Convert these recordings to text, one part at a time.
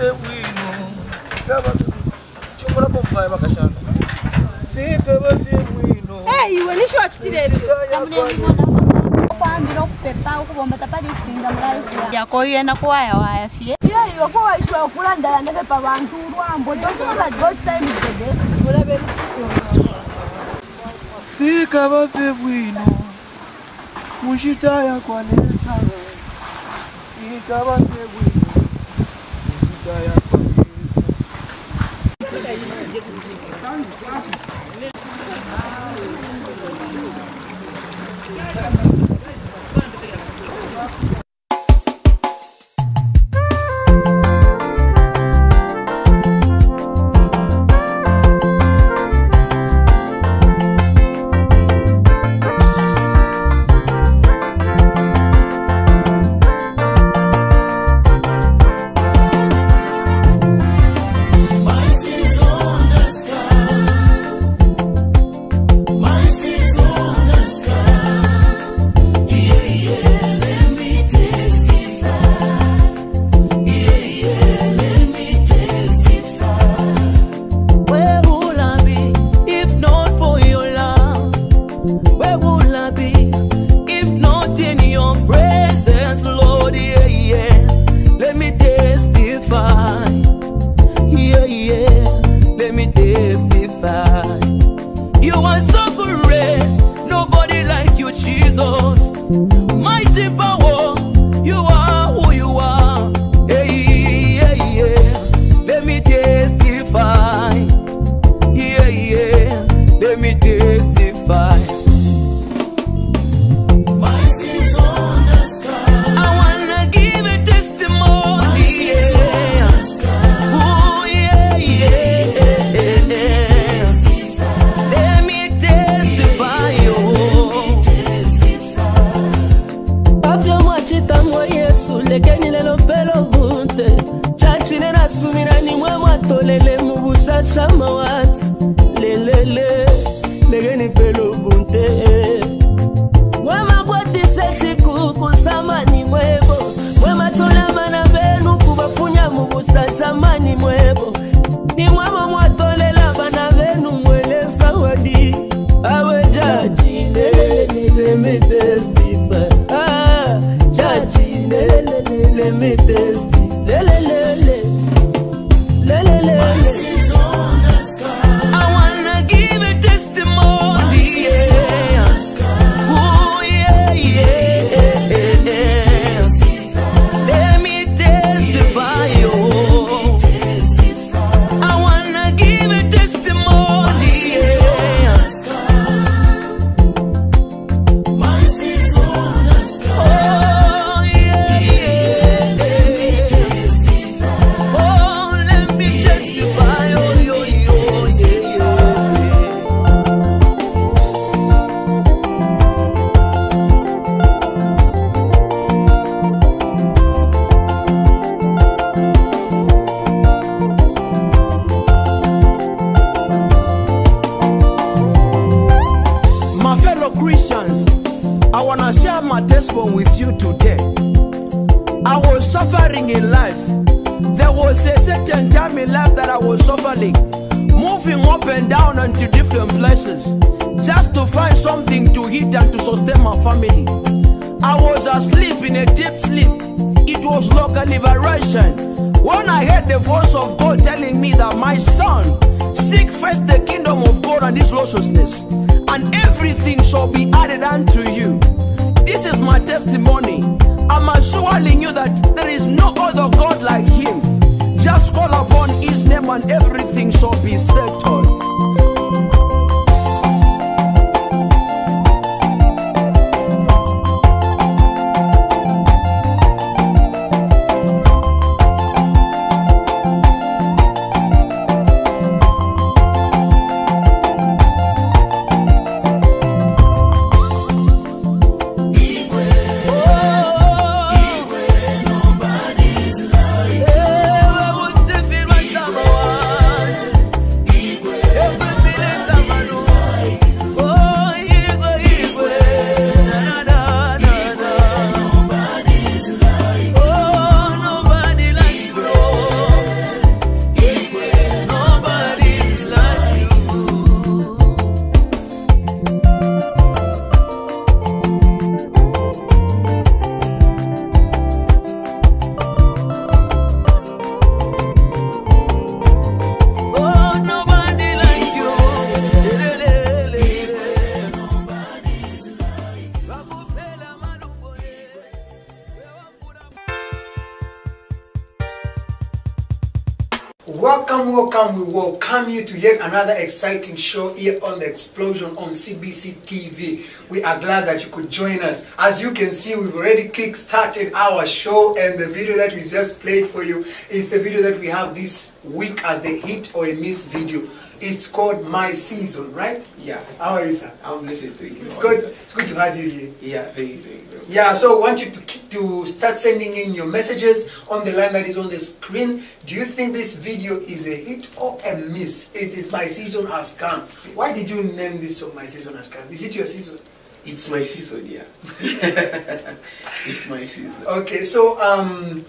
dzite bwino chimura pomuvaya vakashanda dzite vati bwino iwe nisho wachitirevyo kwambira okupepa okuvomba tapali kulinga mulaifu yako yena kuwaya waya fye yeyo kowaishiwa okulandala nepepa vantu lwambo tokuva those time the best tuleverisi fika vafe bwino muchitaya kwanetsa fika vafe bwino Welcome, you to yet another exciting show here on the Xplosion on CBC TV. We are glad that you could join us. As you can see, we've already kick-started our show and the video that we just played for you is the video that we have this week as the hit or a miss video. It's called My Season, right? Yeah, How are you, sir? I'm listening to you. It's good. It's good to have you here. Yeah, thank you, thank you. Yeah, so I want you to to start sending in your messages on the line that is on the screen. Do you think this video is a hit or a miss? It is my season has come. Why did you name this song My Season Has Come? Is it your season? It's my season, yeah. it's my season. Okay, so um,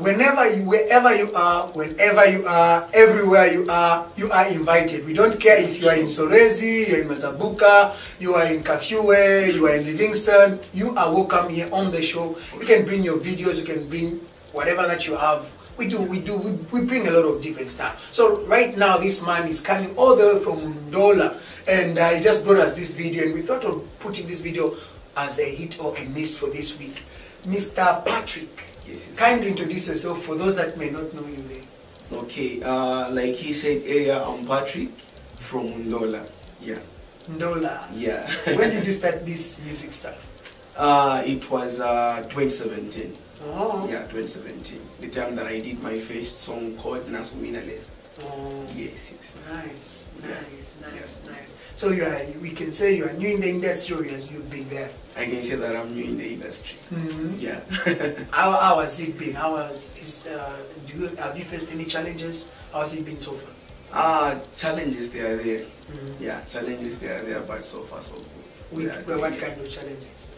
whenever you, wherever you are, whenever you are, everywhere you are, you are invited. We don't care if you are in Solwezi, you are in Mazabuka, you are in Kafue, you are in Livingstone. You are welcome here on the show. You can bring your videos. You can bring whatever that you have. We do, we do, we, we bring a lot of different stuff. So right now, this man is coming all the way from Ndola, and uh, he just brought us this video, and we thought of putting this video as a hit or a miss for this week. Mr. Patrick, Yes, yes. kindly introduce yourself for those that may not know you there. Okay, uh, like he said earlier, I'm Patrick from Ndola. Yeah, Ndola. yeah. when did you start this music stuff? uh, it was uh, 2017. Oh. Yeah, 2017. The time that I did my first song called Nasumina Les. Oh. Yes, yes. Nice, Yeah. nice, nice, nice. So you are, we can say you are new in the industry as you've been there. I can say that I'm new in the industry. Mhm. Yeah. How, how has it been? How has, is, uh, do you, have you faced any challenges? How has it been so far? Ah, challenges they are there. Mhm. Yeah, challenges they are there, but so far so good. With, what kind of challenges?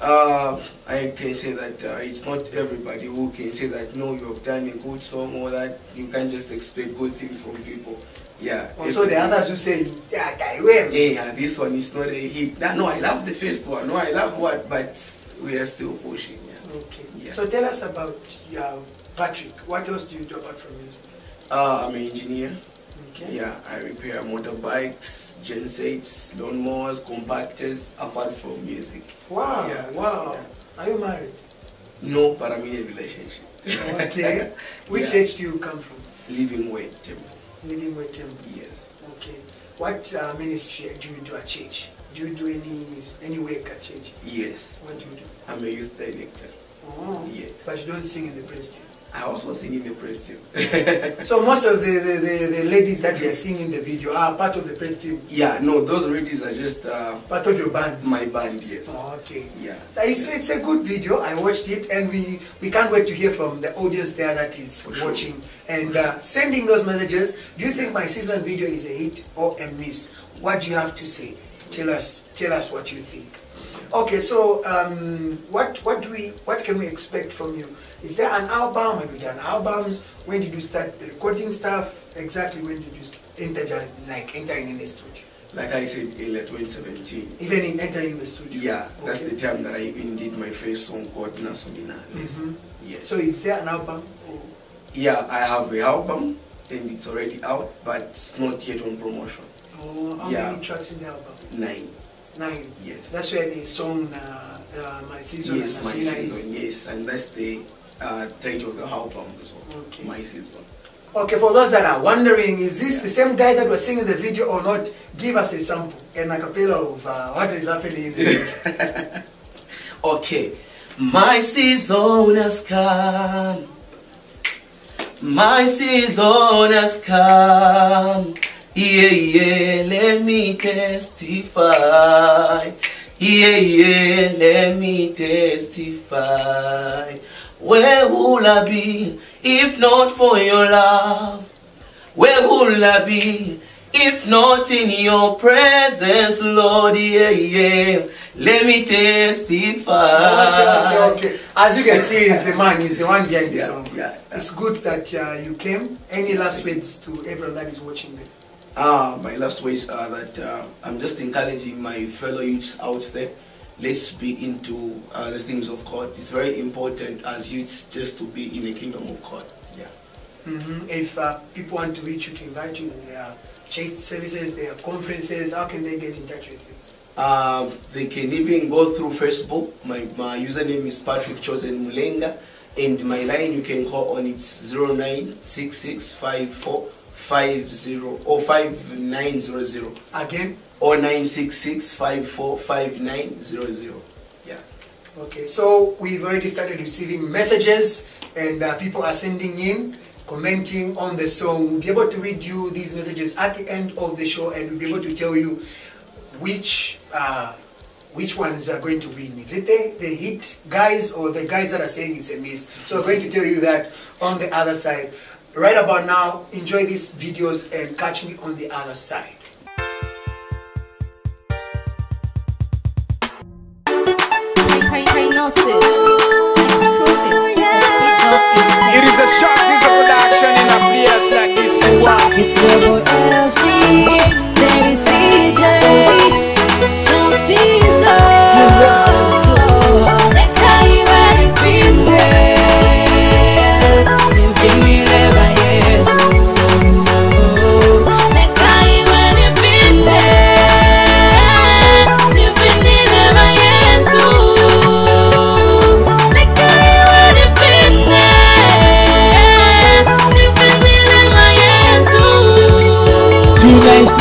Uh, I can say that uh, it's not everybody who can say that no, you have done a good song or that you can't just expect good things from people. Yeah. Also, the others who say, yeah, guy, where? Yeah, this one is not a hit. No, no, I love the first one. No, I love what, but we are still pushing. Yeah. Okay. Yeah. So tell us about uh, Patrick. What else do you do apart from music? Uh, I'm an engineer. Okay. Yeah, I repair motorbikes, gensets, lawnmowers, compactors, apart from music. Wow. Yeah. Wow. Yeah. Are you married? No, but I'm in a relationship. Okay. Which Yeah. age do you come from? Living way temple. Living with Temple. Yes. Okay. What uh, ministry do you do at church? Do you do any any work at church? Yes. What do you do? I'm a youth director. Oh. Yes. But you don't sing in the praise team. I also sing in the praise team. So most of the, the, the, the ladies that we are seeing in the video are part of the praise team, yeah, no, those ladies are just uh, part of your band. my band, yes. Oh, okay. Yeah. So it's, it's a good video. I watched it, and we, we can't wait to hear from the audience there that is For sure. watching and uh, sending those messages. Do you think my season video is a hit or a miss? What do you have to say? Tell us. Tell us what you think. Okay, so um, what what do we what can we expect from you? Is there an album? Have you done albums? When did you start the recording stuff? Exactly when did you enter like entering in the studio? Like I said earlier, 2017. Even in entering the studio. Yeah, that's the time that I even did my first song called Nasumina. Yes. Mhm. yes. So is there an album? Or yeah, I have an album and it's already out, but it's not yet on promotion. Oh, how Yeah. many tracks in the album? Nine. Nine. Yes. That's where the song uh, uh, My Season yes, and my season. Yes, and that's the uh, title of the album as well. Okay. My season. Okay, for those that are wondering, is this the same guy that was singing the video or not? Give us a sample, an acapella of uh, what is happening in the video. Okay, my season has come. My season has come. Yeah, yeah, let me testify. Yeah, yeah, let me testify. Where would I be if not for your love? Where would I be if not in your presence, Lord? Yeah, yeah. Let me testify. okay, okay, okay. As you can see, he's the man, he's the one behind the Yeah, song. yeah, yeah. It's good that uh, you came. Any last words to everyone that is watching them? Ah, my last words are that uh, I'm just encouraging my fellow youths out there. Let's be into uh, the things of God. It's very important as youths just to be in the kingdom of God. Yeah. hmm If uh, people want to reach you, to invite you in their church services, their conferences, how can they get in touch with you? Um, they can even go through Facebook. My, my username is Patrick Chosen Mulenga. And my line you can call on it's 096654 50 or 5900 Again? or 966 545900. Yeah. Okay, so we've already started receiving messages and uh, people are sending in, commenting on the song. We'll be able to read you these messages at the end of the show and we'll be able to tell you which uh, which ones are going to win. Is it the, the hit guys or the guys that are saying it's a miss? So we're going to tell you that on the other side. Right about now, enjoy these videos and catch me on the other side. It is a shock, this a production in a place like this. It's your boy LC, Daddy CJ,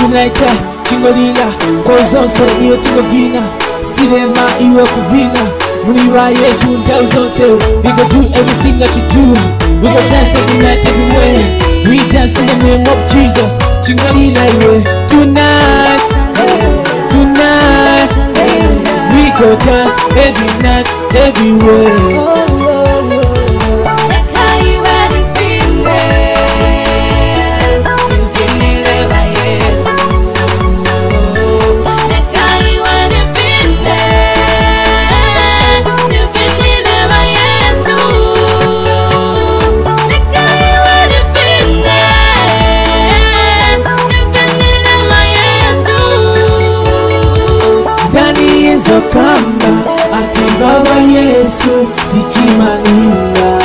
Tonight, tonight, tingolila kozonse iyo tingovina stilema iwe kuvina. Muli wa yesu nthawi zonse we go do everything that you do. We go dance every night everywhere. We dance in the name of jesus. Tingolila iwe tonight tonight. We go dance every night everywhere yesu sichimanila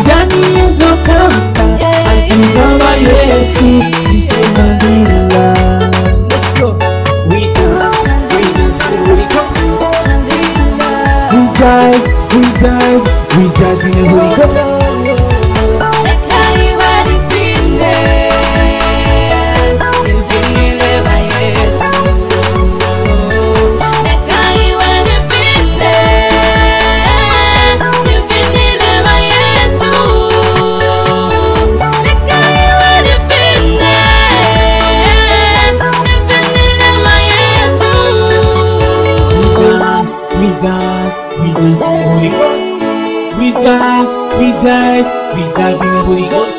ndani yezo kamba ati baba yesu sichimanila Let's go. We dance, we dance, Holy Ghost. We dive, we dive, we dive in the dive, in the Holy Ghost.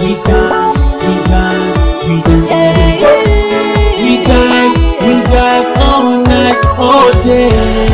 We dance, we dance, we dance in the Holy Ghost. We dive, we dive all night, all day.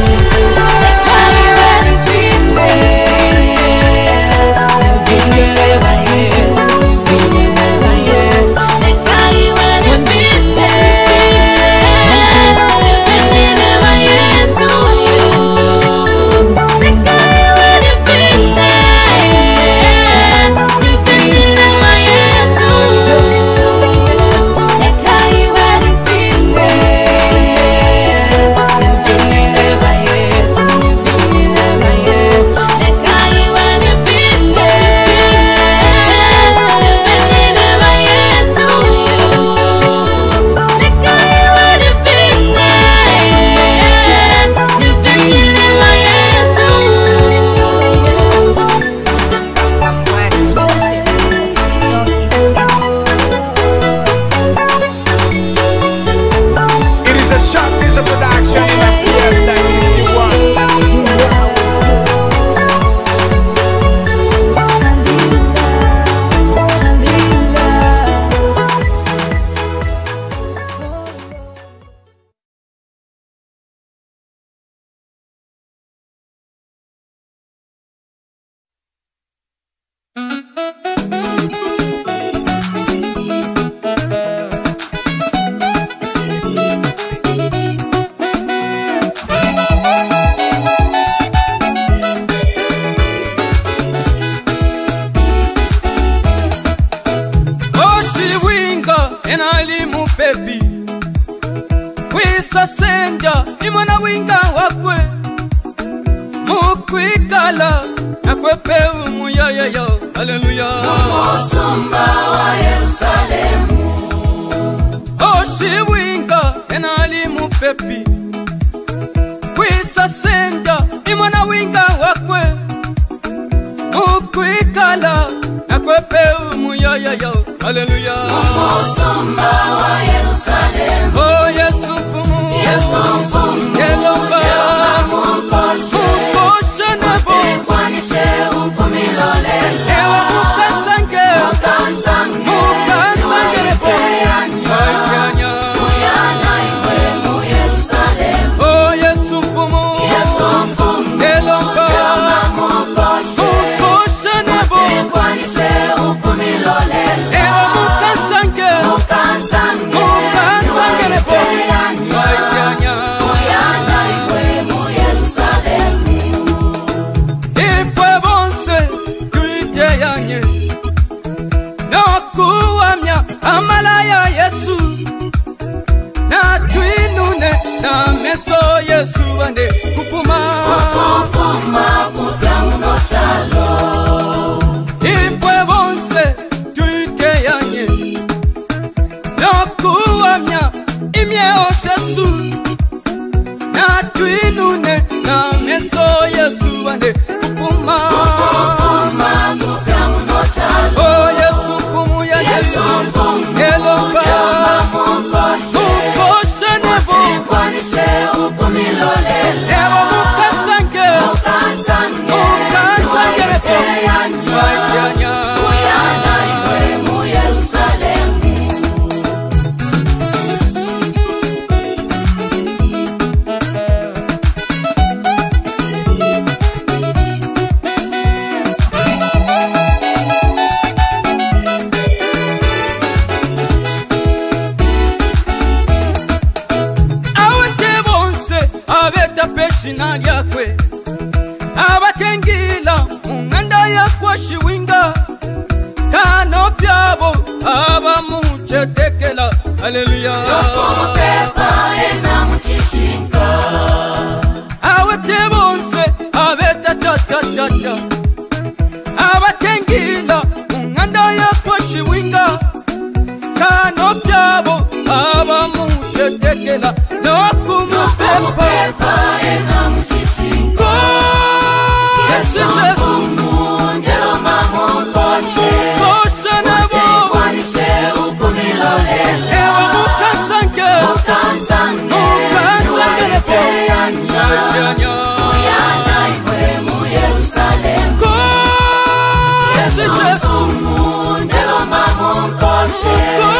yeah.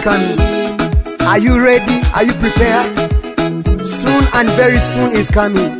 coming. Are you ready? Are you prepared? Soon and very soon is coming.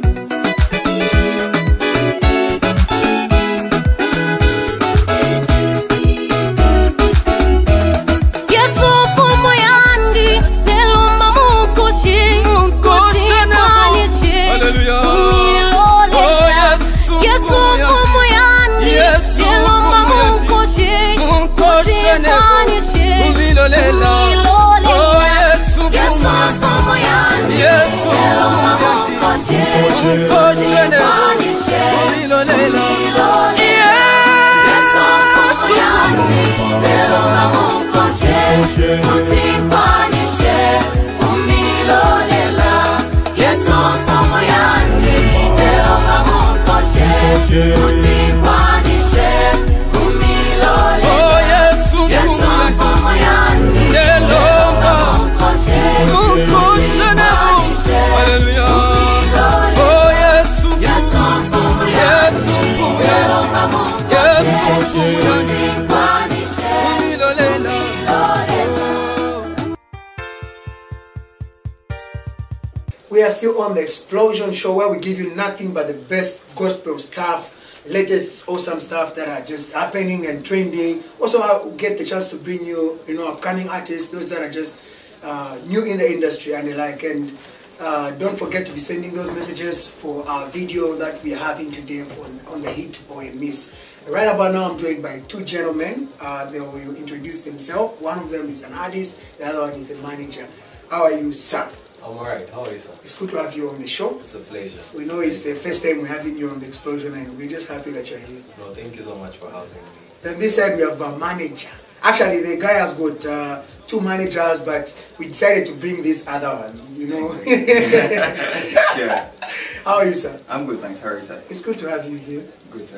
Still on the Xplosion Show where we give you nothing but the best gospel stuff, latest awesome stuff that are just happening and trending. Also, I get the chance to bring you, you know, upcoming artists, those that are just uh, new in the industry and the like. And uh, don't forget to be sending those messages for our video that we are having today on, on the hit or a miss. Right about now, I'm joined by two gentlemen. Uh, they will introduce themselves. One of them is an artist, the other one is a manager. How are you, sir? I'm alright. How are you, sir? It's good to have you on the show. It's a pleasure. We know it's the first time we're having you on the Xplosion, and we're just happy that you're here. No, thank you so much for having me. Then this side we have a manager. Actually, the guy has got uh, two managers, but we decided to bring this other one. You know. Sure. How are you, sir? I'm good, thanks. How are you, sir? It's good to have you here. Good to.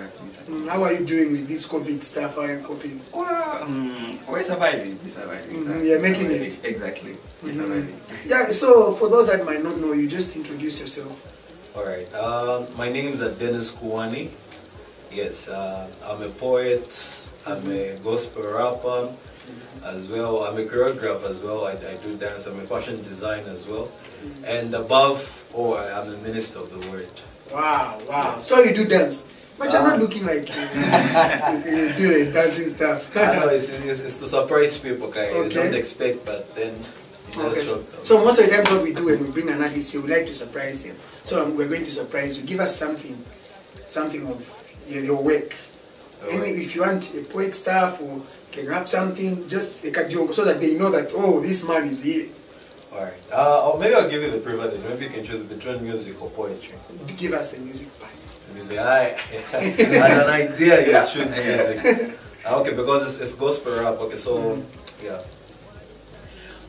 Mm, how are you doing with this COVID stuff? How are you coping? Well, um, we're surviving. We're surviving. Sir. you're making Surviving. it. Exactly. We're Mhm. surviving. Yeah. So for those that might not know you, just introduce yourself. Alright. Um, my name is uh, Dennis Kuwani. Yes, uh, I'm a poet. I'm a gospel rapper as well. I'm a choreographer as well. I, I do dance. I'm a fashion designer as well. And above all, I am a minister of the word. Wow, wow. So you do dance, but you're not looking like you, you, you do the dancing stuff. I know it's, it's, it's to surprise people, okay? Okay. They don't expect, but then you Okay, so, so most of the time what we do when we bring an artist here, we like to surprise them. So um, we're going to surprise you. Give us something, something of your, your work. Any, Alright. if you want a poet stuff or can rap something, just a kajongo so that they know that oh this man is here. Alright. Uh, or maybe I'll give you the privilege. Maybe you can choose between music or poetry. Give us the music part. Music. I, I had an idea you choose music. Ah, Okay, because it's, it's gospel rap. Okay, so yeah.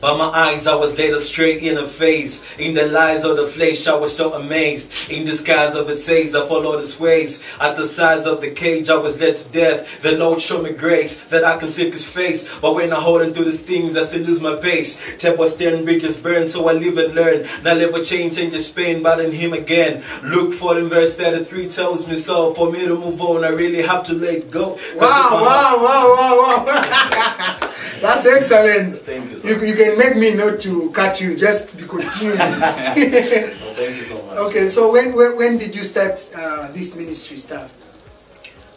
By my eyes, I was laid straight in the face. In the lies of the flesh, I was so amazed. In the skies of it says, I followed his ways. At the size of the cage, I was led to death. The Lord showed me grace that I can see his face. But when I hold into these things, I still lose my pace. Temple staring bridges burn, so I live and learn. Not ever change, change his pain, but in him again. Luke 14 verse 33 tells me so. For me to move on, I really have to let go. if Wow, wow, wow, wow, wow. That's excellent. Thank you so You, you can make me not to cut you, just be continue. Oh, thank you so much. okay, so when, when, when did you start uh, this ministry stuff?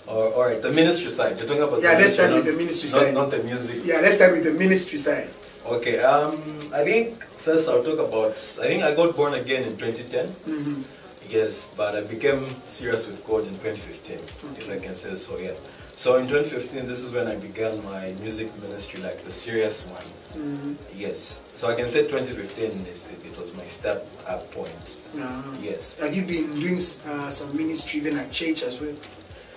Or, all right, the ministry side. You're talking about Yeah, the let's start not- with the ministry not, side. Not the music. Yeah, let's start with the ministry side. Okay. Um, I think first I'll talk about. I think I got born again in 2010. Mhm. Yes, but I became serious with God in 2015, if I can say so. Yeah. So in 2015, this is when I began my music ministry, like the serious one. Mhm. Yes. So I can say 2015 is it, it was my step up point. Uh, Yes. Have you been doing uh, some ministry even at church as well?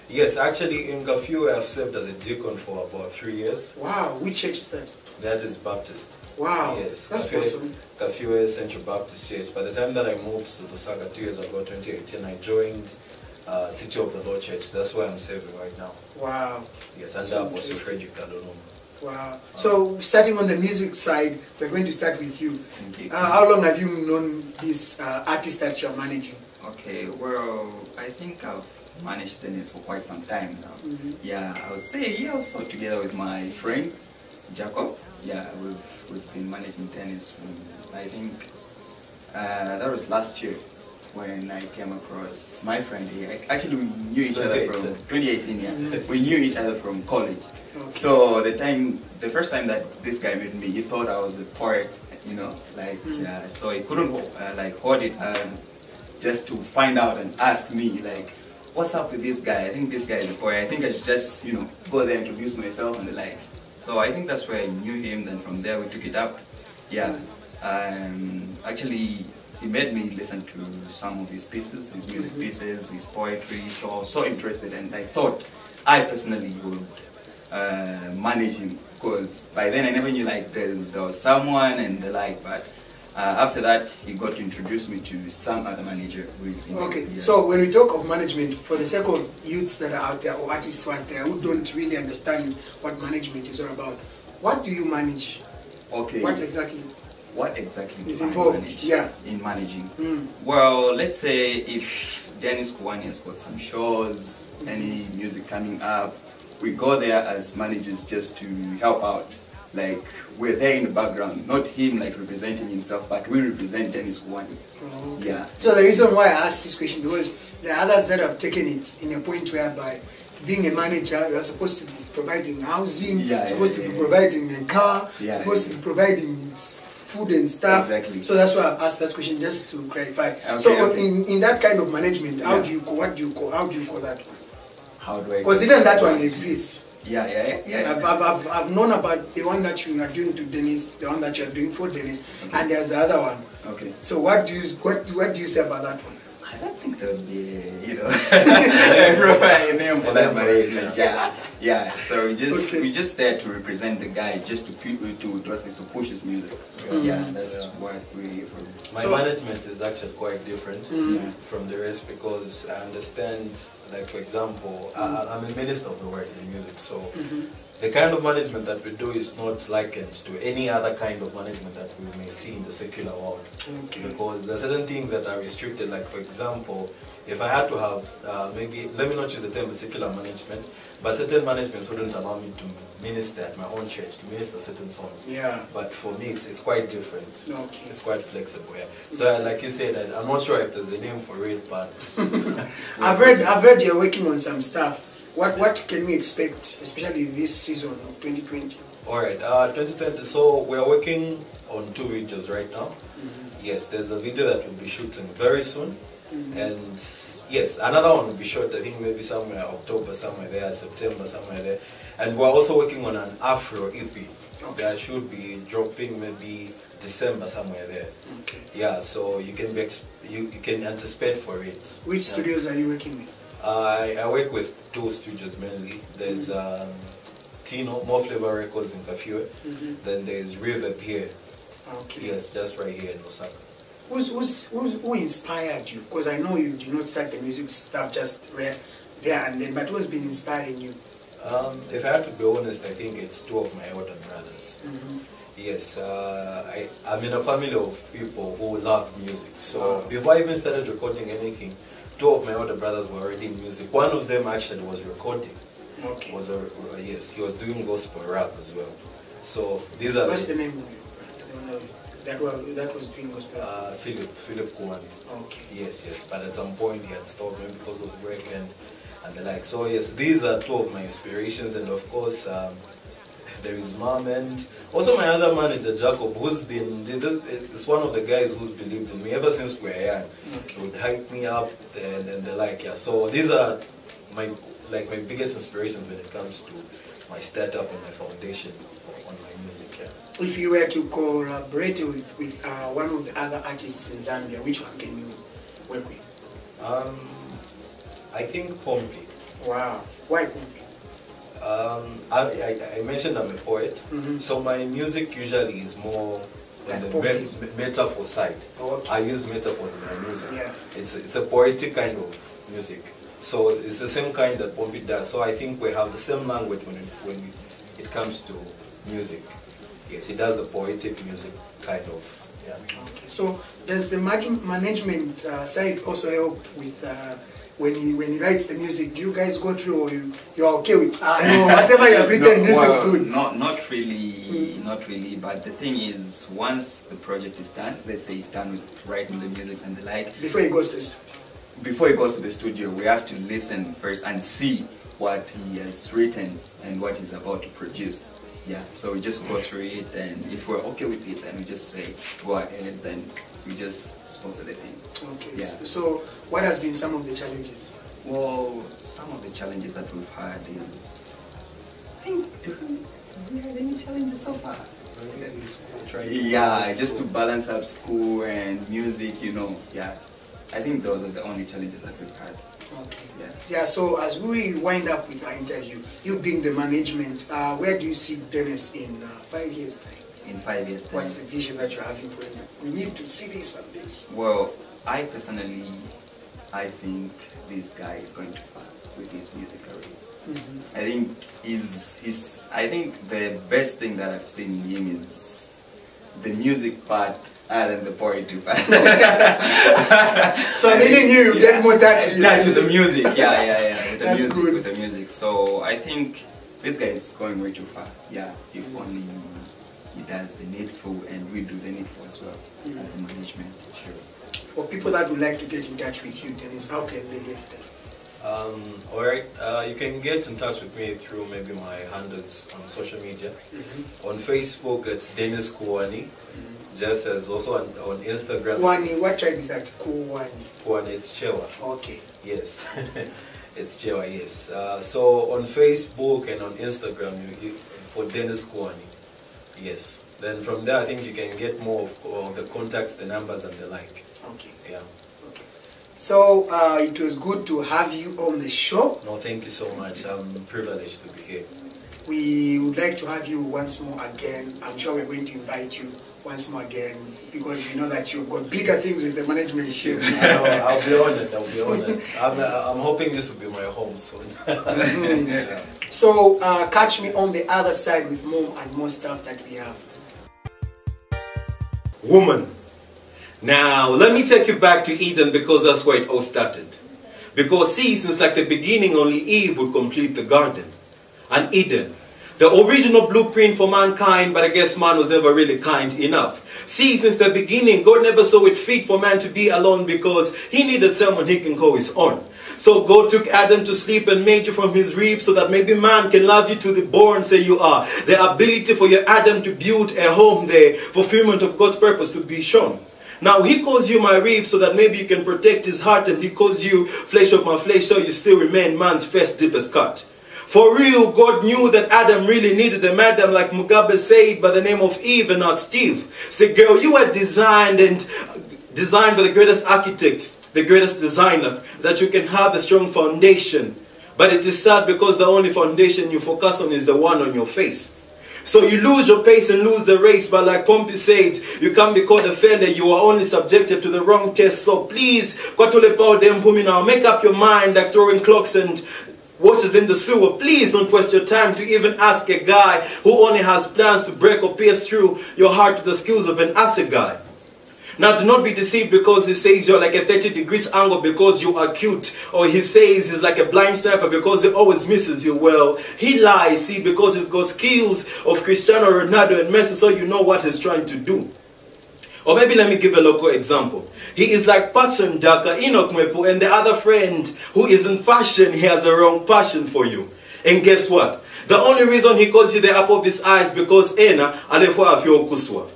Yes, actually in Kafue I've served as a deacon for about three years. Wow, which church is that? That is Baptist. Wow, Yes. that's Kafue- awesome. Kafue Central Baptist Church. By the time that I moved to Lusaka two years ago, 2018, I joined uh, City of the Lord Church. That's where I'm serving right now. Wow, Yes, under So Apostle interesting. Frederick Kalonom. wow. So starting on the music side, we're going to start with you. Okay. Uh, how long have you known this uh, artist that you're managing? Okay, well, I think I've managed Dennis for quite some time now. Mhm. Yeah, I would say a year or so together with my friend Jacob. Yeah, we've, we've been managing Dennis from, I think, uh, that was last year when I came across my friend here. Actually, we knew each other from 2018, yeah. Mhm. We knew each other from college. Okay. So the time, the first time that this guy met me, he thought I was a poet, you know, like, Mm. uh, so he couldn't uh, like hold it um, just to find out and ask me like, what's up with this guy? I think this guy is a poet. I think I should just, you know, go there, introduce myself and the like. So I think that's where I knew him. Then from there we took it up. Yeah. Um, actually, he made me listen to some of his pieces, his music pieces, his poetry. So I was so interested, and I thought I personally would uh, manage him because by then I never knew like there's, there was someone and the like. But uh, after that, he got to introduce me to some other manager who is in Okay, yeah. so when we talk of management, for the sake of youths that are out there or artists out there who don't really understand what management is all about, what do you manage? Okay. What exactly? What exactly is involved? Yeah. in managing? Mm. Well, let's say if Dennis Kuwani has got some shows, any music coming up, we go there as managers just to help out. Like we're there in the background, not him like representing himself, but we represent Dennis Kuwani. Yeah. So the reason why I asked this question because there are others that have taken it in a point whereby being a manager, you are supposed to be providing housing, Yeah, supposed yeah, to be providing a car, supposed to be providing food and stuff. Exactly. So that's why I've asked that question just to clarify. Okay, so okay. in, in that kind of management, how Yeah. do you call, what do you call, how do you call that one? How do I? Because even that one exists. Yeah, yeah, yeah. yeah. I've, I've, I've, I've known about the one that you are doing to Dennis, the one that you are doing for Dennis, and there's the other one. Okay. So what do you what, what do you say about that one? I don't think there would be, you know, a proper name for that management. Yeah, yeah. So we just we just there to represent the guy, just to pu- to to, to push his music. Mm. Yeah, that's Yeah. what we're here for. My So- management is actually quite different Mm. from the rest because I understand, like for example, I, I'm a minister of the word in music, so the kind of management that we do is not likened to any other kind of management that we may see in the secular world. Okay. Because there are certain things that are restricted, like for example, if I had to have uh, maybe, let me not use the term secular management, but certain managements wouldn't allow me to minister at my own church, to minister certain songs. Yeah. But for me, it's, it's quite different. Okay. It's quite flexible, yeah. So, like you said, I- I'm not sure if there's a name for it, but I've heard I've heard you're working on some stuff. What what can we expect, especially this season of 2020? All right, uh, 2020. So we are working on two videos right now. Mm-hmm. Yes, there's a video that we'll be shooting very soon, Mhm. and yes, another one will be shot. I think maybe somewhere October, somewhere there, September, somewhere there. And we're also working on an Afro EP that should be dropping maybe December, somewhere there. Okay. Yeah, so you can be you, you can anticipate for it. Which Yeah. studios are you working with? I, I work with two studios mainly. There's Mm-hmm. um, Tino, More Flavor Records in Kafue. Mhm. Then there's River here. Okay. Yes, just right here in Lusaka. Who's, who's, who's, who inspired you? Because I know you did not start the music stuff just re- there and then, but who's been inspiring you? Um, if I have to be honest, I think it's two of my elder brothers. Mhm. Yes, uh, I, I'm in a family of people who love music. So Wow. before I even started recording anything, two of my older brothers were already in music. One of them actually was recording. Okay. Was a, uh, yes, he was doing gospel rap as well. So these are What's the name of it? That was, that was doing gospel. Uh, Philip, Philip Kuwani. Okay. Yes, yes. But at some point he had stopped maybe because of work and, and the like. So yes, these are two of my inspirations and of course um, there is mom and also my other manager Jacob who's been, is one of the guys who's believed in me ever since we were young. He would hype me up and, and the like, yeah. So these are my, like my biggest inspirations when it comes to my startup and my foundation on my music, yeah. If you were to collaborate with, with uh, one of the other artists in Zambia, which one can you work with? Um, I think Pompi. Wow. Why Pompi? Um, I, I, I mentioned I'm a poet, Mhm. so my music usually is more on Like the me- metaphor side. Oh, okay. I use metaphors in my music. Yeah. It's, it's a poetic kind of music. So it's the same kind that Pompi does. So I think we have the same language when it, when it comes to music. Yes, he does the poetic music kind of. Yeah. Okay. So does the manage- management uh, side also help with uh, when he when he writes the music? Do you guys go through or you you're okay with ah no whatever you have written No, this well, is good? Not, not really, not really. But the thing is, once the project is done, let's say it's done with writing the music and the like, Before he goes to the studio. before he goes to the studio, we have to listen first and see what he has written and what he's about to produce. Yeah, so we just go through it, and if we're okay with it, then we just say go ahead, then we just sponsor the thing. Okay. Yeah. So, what has been some of the challenges? Well, some of the challenges that we've had is, I think, do we, have had any challenges so far? school, Yeah, just to balance up school and music, you know. Yeah, I think those are the only challenges that we've had. Okay. Yeah. Yeah, so as we wind up with our interview, you being the management, uh, where do you see Dennis in uh, five years' time? In five years' time. What's the vision that you're having for him? We need to see this and this. Well, I personally, I think this guy is going to far with his music career. Mhm. I think he's, he's, I think the best thing that I've seen in him is the music part other than the poetry part. So I meaning think- you, you get more touch to touch with the music. Yeah, yeah, yeah. With the That's music, good. with the music. So I think this guy is going way too far. Yeah, if only he does the needful and we do the needful as well as the management. Sure. For people that would like to get in touch with you, Dennis, how can they get in touch? Um, alright, uh, you can get in touch with me through maybe my handles on social media. On Facebook, it's Dennis Kuwani. Just as also on, on Instagram, Kwani, what tribe is that? Kwani. Kuwani, it's Chewa. Okay. Yes, it's Chewa, yes. Uh, so on Facebook and on Instagram, you, you, for Dennis Kuwani. Yes. Then from there, I think you can get more of, the contacts, the numbers, and the like. Okay. Yeah. So uh, it was good to have you on the show. No, thank you so much. I'm privileged to be here. We would like to have you once more again. I'm sure we're going to invite you once more again because we know that you've got bigger things with the management team. I'll, I'll be honored. I'll be honored. I'm, I'm hoping this will be my home soon. Mhm. So uh, catch me on the other side with more and more stuff that we have. Woman. Now, let me take you back to Eden because that's where it all started. Because, see, since like the beginning, only Eve would complete the garden. And Eden, the original blueprint for mankind, but I guess man was never really kind enough. See, since the beginning, God never saw it fit for man to be alone because he needed someone he can call his own. So God took Adam to sleep and made you from his rib so that maybe man can love you to the bone, say you are. The ability for your Adam to build a home there, fulfillment of God's purpose to be shown. Now he calls you my rib so that maybe you can protect his heart and he calls you flesh of my flesh so you still remain man's first deepest cut. For real, God knew that Adam really needed a madam like Mugabe said by the name of Eve and not Steve. Say, girl, you were designed and designed by the greatest architect, the greatest designer, that you can have a strong foundation. But it is sad because the only foundation you focus on is the one on your face. So you lose your pace and lose the race, but like Pompi said, you can't be called a failure, you are only subjected to the wrong test. So please, Kwatole Pao Dem Pumi now, make up your mind like throwing clocks and watches in the sewer. Please don't waste your time to even ask a guy who only has plans to break or pierce through your heart with the skills of an acid guy. Now, do not be deceived because he says you're like a 30 degrees angle because you are cute. Or he says he's like a blind sniper because he always misses you. Well, he lies, see, because he's got skills of Cristiano Ronaldo and Messi, so you know what he's trying to do. Or maybe let me give a local example. He is like Patson Daka, Enock Mwepu, and the other friend who is in fashion, he has the wrong passion for you. And guess what? The only reason he calls you the apple of his eyes because ena alefwa afyo kuswa.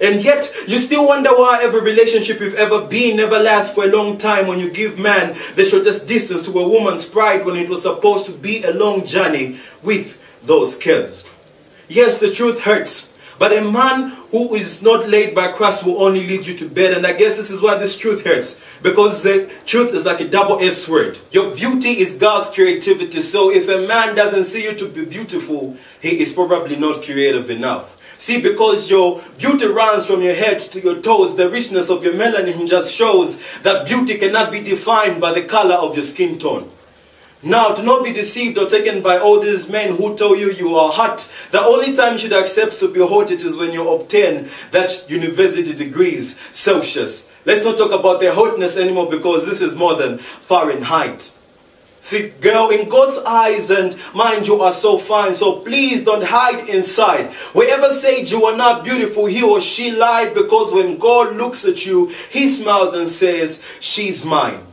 And yet, you still wonder why every relationship you've ever been never lasts for a long time when you give man the shortest distance to a woman's pride when it was supposed to be a long journey with those kids. Yes, the truth hurts. But a man who is not laid by Christ will only lead you to bed. And I guess this is why this truth hurts. Because the truth is like a double-edged sword. Your beauty is God's creativity. So if a man doesn't see you to be beautiful, he is probably not creative enough. See, because your beauty runs from your head to your toes, the richness of your melanin just shows that beauty cannot be defined by the color of your skin tone. Now, do not be deceived or taken by all these men who tell you you are hot. The only time you should accept to be hot it is when you obtain that university degrees Celsius. Let's not talk about their hotness anymore because this is more than Fahrenheit. See, girl, in God's eyes and mind, you are so fine. So please don't hide inside. Whoever said you are not beautiful, he or she lied because when God looks at you, he smiles and says, She's mine.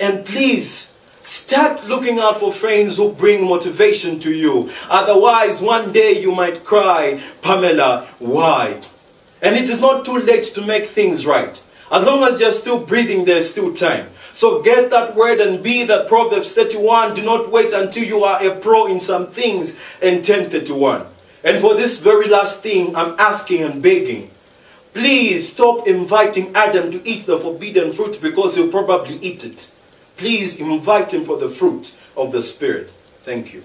And please, start looking out for friends who bring motivation to you. Otherwise, one day you might cry, Pamela, why? And it is not too late to make things right. As long as you're still breathing, there's still time. So get that word and be that Proverbs 31. Do not wait until you are a pro in some things and 1031. And for this very last thing, I'm asking and begging. Please stop inviting Adam to eat the forbidden fruit because he'll probably eat it. Please invite him for the fruit of the Spirit. Thank you.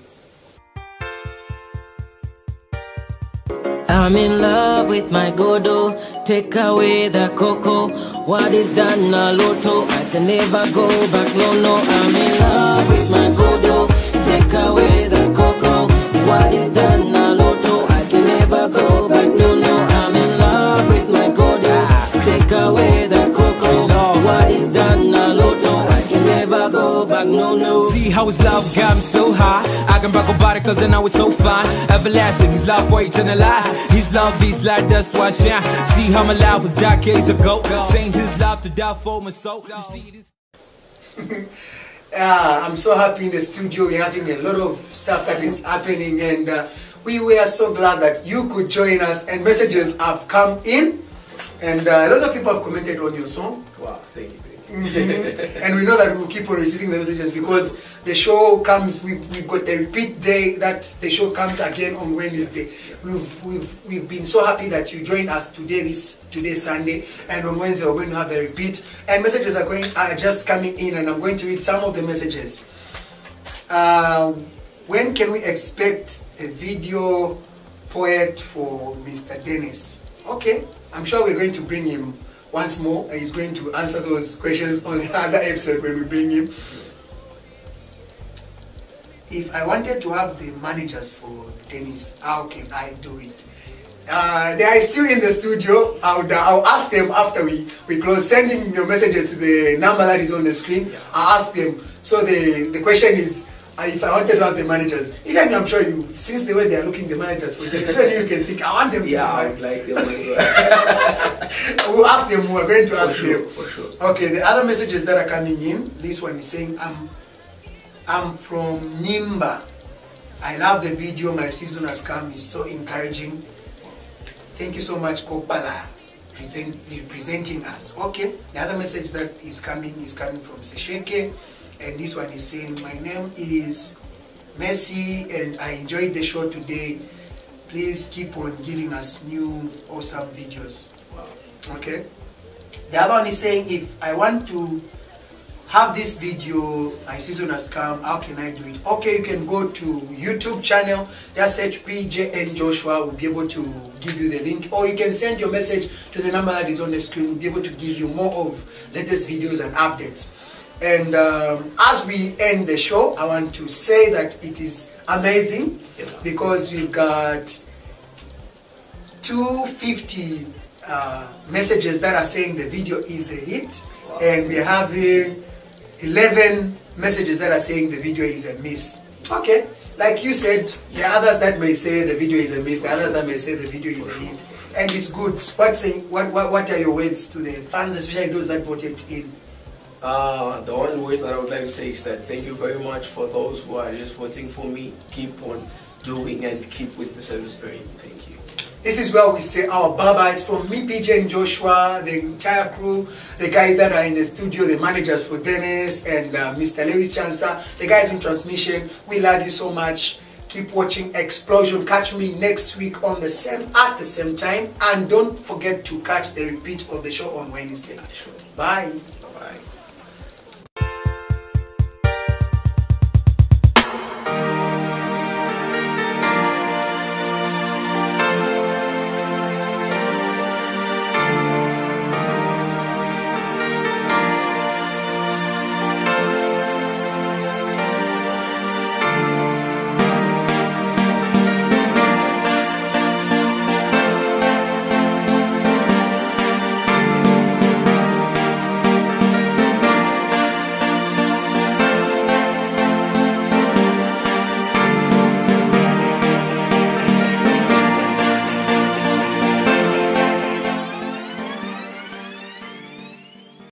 I'm in love with my Godo. Take away the cocoa. What is done? I can never go back. No, no. I'm in love with my Godo. Take away the cocoa. What is done? I can never go back. No, no. I'm in love with my Godo. Take away back. No, no. See how his love got me so high. I can brag about it cause I know it's so fine. Everlasting, his love and a lie. His love is like that's why I shine. See how my life was decades ago. Saying his love to die for my soul. Yeah, I'm so happy in the studio. We're having a lot of stuff that is happening, and uh, we were so glad that you could join us. And messages have come in, and uh, a lot of people have commented on your song. Wow, thank you. Mhm. and we know that we'll keep on receiving the messages because the show comes we've, we've got the repeat day that the show comes again on wednesday. We've, we've, we've been so happy that you joined us today this today sunday and on wednesday we're going to have a repeat. And messages are going are just coming in and i'm going to read some of the messages. Uh, when can we expect a video poet for mr dennis? Okay i'm sure we're going to bring him once more he's going to answer those questions on the other episode when we bring him. If I wanted to have the managers for Dennis, how can I do it? Uh, they are still in the studio. I'll, I'll ask them after we, we close, sending your messages to the number that is on the screen. I'll ask them. So the, the question is, uh, if I wanted to have the managers, even I'm sure you, since the way they are looking, the managers for maybe you can think, I want them to Yeah, I would like them as well. them. We're going to ask For sure, them. for sure. Okay. The other messages that are coming in. This one is saying, "I'm, I'm from Nimba. I love the video. My season has come. It's so encouraging. Thank you so much, Kopala, present, representing us. Okay. The other message that is coming is coming from Sesheke, and this one is saying, "My name is Messi, and I enjoyed the show today. Please keep on giving us new awesome videos." Okay. The other one is saying if I want to have this video, my season has come, how can I do it? Okay, you can go to YouTube channel, just search PJN Joshua, we'll be able to give you the link, or you can send your message to the number that is on the screen, we'll be able to give you more of latest videos and updates. And um, as we end the show, I want to say that it is amazing because we've got 250 uh, messages that are saying the video is a hit, and we're having 11 messages that are saying the video is a miss. Okay, like you said, are others that may say the video is a miss, the others that may say the video is a hit, and it's good. What, saying, what, what, what are your words to the fans, especially those that voted in? Uh, the only words that I would like to say is that thank you very much for those who are just voting for me. Keep on doing and keep with the service spirit. Thank you. This is where we say our bye-byes from me, PJN Joshua, the entire crew, the guys that are in the studio, the managers for Dennis and uh, Mr. Lewis Chansa, the guys in transmission. We love you so much. Keep watching Xplosion. Catch me next week on the same at the same time, and don't forget to catch the repeat of the show on Wednesday. Bye.